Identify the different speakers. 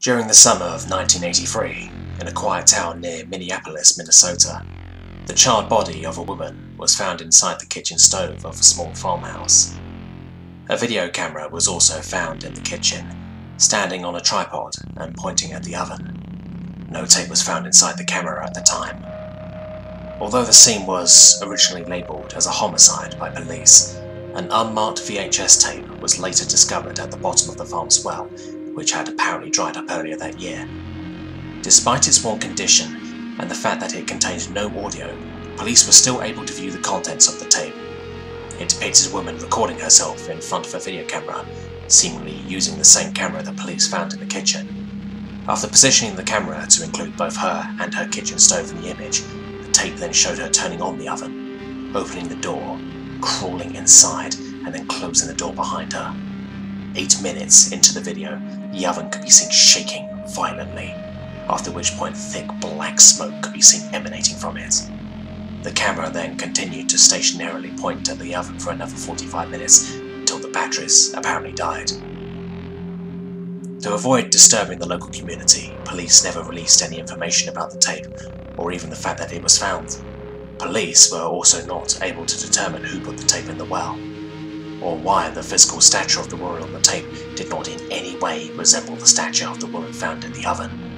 Speaker 1: During the summer of 1983, in a quiet town near Minneapolis, Minnesota, the charred body of a woman was found inside the kitchen stove of a small farmhouse. A video camera was also found in the kitchen, standing on a tripod and pointing at the oven. No tape was found inside the camera at the time. Although the scene was originally labelled as a homicide by police, an unmarked VHS tape was later discovered at the bottom of the farm's well, which had apparently dried up earlier that year. Despite its worn condition and the fact that it contained no audio, police were still able to view the contents of the tape. It depicted a woman recording herself in front of a video camera, seemingly using the same camera the police found in the kitchen. After positioning the camera to include both her and her kitchen stove in the image, the tape then showed her turning on the oven, opening the door, crawling inside, and then closing the door behind her. Eight minutes into the video, the oven could be seen shaking violently, after which point thick black smoke could be seen emanating from it. The camera then continued to stationarily point at the oven for another 45 minutes until the batteries apparently died. To avoid disturbing the local community, police never released any information about the tape, or even the fact that it was found. Police were also not able to determine who put the tape in the well, or why the physical stature of the woman on the tape did not in any way resemble the stature of the woman found in the oven.